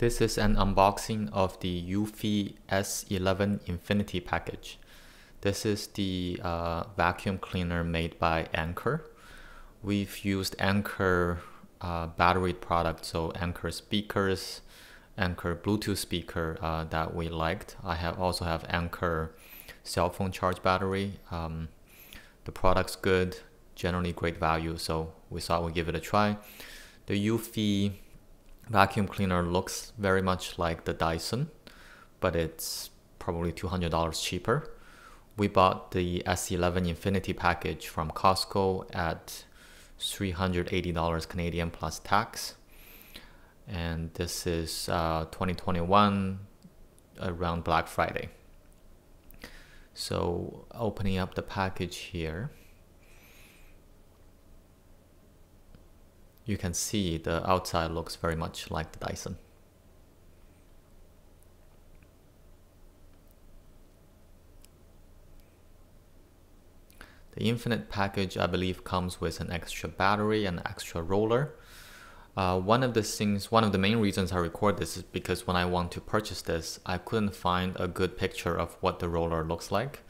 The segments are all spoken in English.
This is an unboxing of the Eufy S11 Infinity package. This is the uh, vacuum cleaner made by Anker. We've used Anker uh, battery product, so Anker speakers, Anker Bluetooth speaker uh, that we liked. I have also have Anker cell phone charge battery. Um, the product's good, generally great value, so we thought we'd give it a try. The Eufy vacuum cleaner looks very much like the Dyson, but it's probably $200 cheaper. We bought the S11 Infinity package from Costco at $380 Canadian plus tax. And this is uh, 2021 around Black Friday. So opening up the package here. You can see the outside looks very much like the Dyson. The Infinite package, I believe, comes with an extra battery and extra roller. Uh, one of the things, one of the main reasons I record this is because when I want to purchase this, I couldn't find a good picture of what the roller looks like.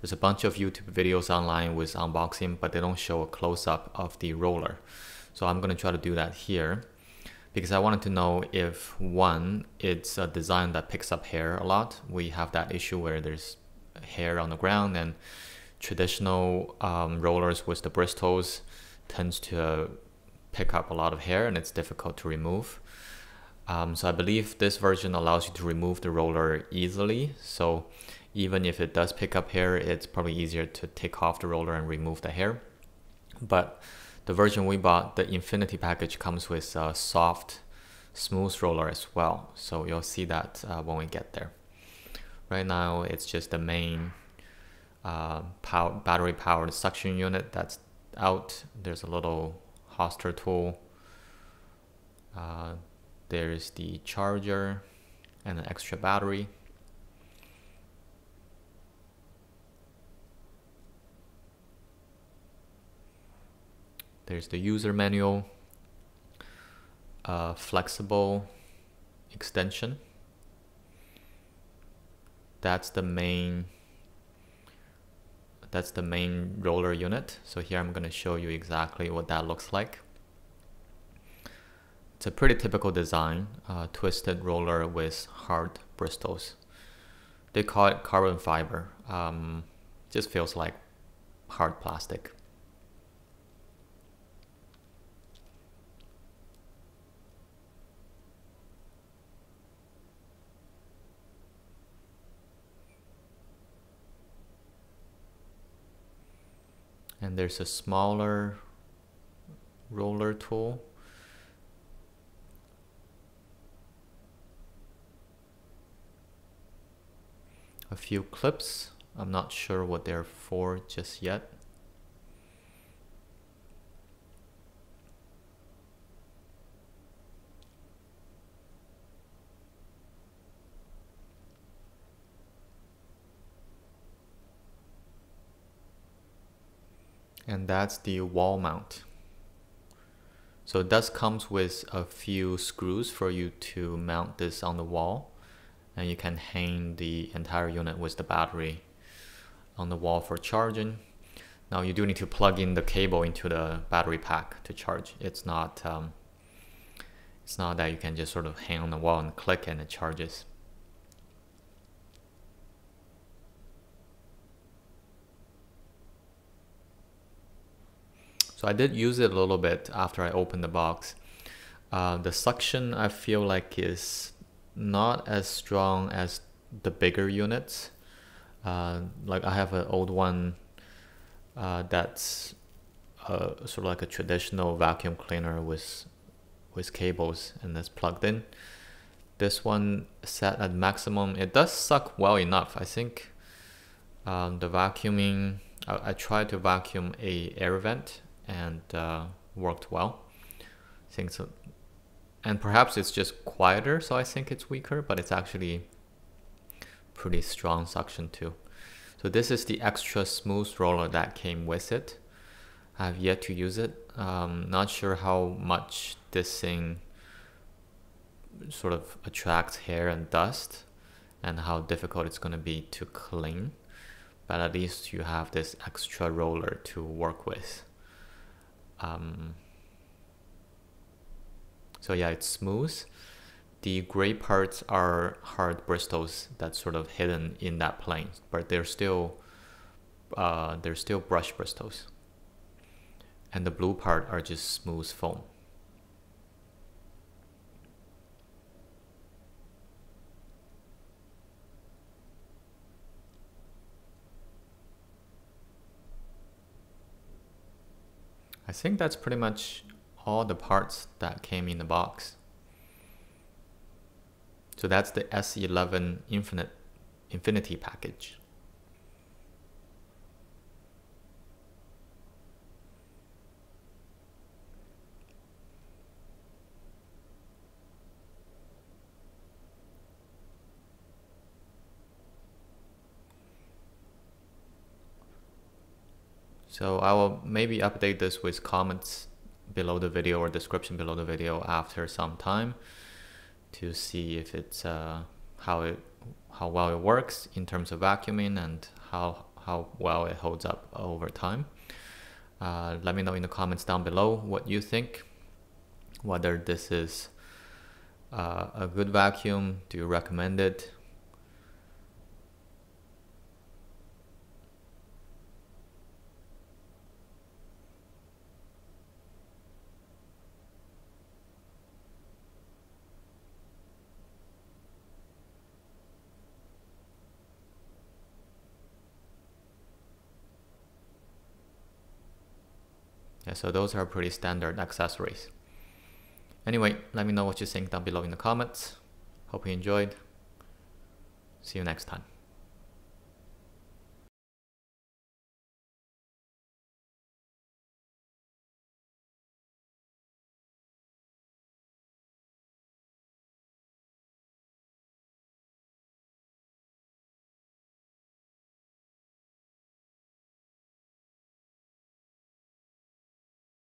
There's a bunch of YouTube videos online with unboxing, but they don't show a close-up of the roller. So I'm going to try to do that here because I wanted to know if one, it's a design that picks up hair a lot. We have that issue where there's hair on the ground and traditional um, rollers with the bristles tends to pick up a lot of hair and it's difficult to remove. Um, so I believe this version allows you to remove the roller easily. So even if it does pick up hair, it's probably easier to take off the roller and remove the hair. But the version we bought, the Infinity package comes with a soft, smooth roller as well. So you'll see that uh, when we get there. Right now, it's just the main uh, power, battery powered suction unit that's out. There's a little Hoster tool. Uh, there's the charger and an extra battery. There's the user manual, uh, flexible extension. That's the main that's the main roller unit. So here I'm going to show you exactly what that looks like. It's a pretty typical design, uh, twisted roller with hard bristles. They call it carbon fiber. Um, just feels like hard plastic. And there's a smaller roller tool. A few clips. I'm not sure what they're for just yet and that's the wall mount. So it does comes with a few screws for you to mount this on the wall and you can hang the entire unit with the battery on the wall for charging. Now you do need to plug in the cable into the battery pack to charge. It's not um, it's not that you can just sort of hang on the wall and click and it charges. So I did use it a little bit after I opened the box. Uh, the suction I feel like is not as strong as the bigger units. Uh, like I have an old one uh, that's uh, sort of like a traditional vacuum cleaner with with cables and that's plugged in. This one set at maximum. It does suck well enough. I think um, the vacuuming. I, I tried to vacuum a air vent and uh, worked well. Think so. And perhaps it's just quieter, so I think it's weaker, but it's actually pretty strong suction too. So this is the extra smooth roller that came with it. I have yet to use it. Um, not sure how much this thing sort of attracts hair and dust and how difficult it's going to be to clean but at least you have this extra roller to work with um, so yeah it's smooth. The gray parts are hard bristles that's sort of hidden in that plane but they're still uh, they're still brush bristles. And the blue part are just smooth foam I think that's pretty much all the parts that came in the box. So that's the S11 Infinite Infinity package. So I will maybe update this with comments below the video or description below the video after some time to see if it's uh, how it how well it works in terms of vacuuming and how how well it holds up over time. Uh, let me know in the comments down below what you think, whether this is uh, a good vacuum, do you recommend it, Yeah, so those are pretty standard accessories. Anyway, let me know what you think down below in the comments. Hope you enjoyed. See you next time.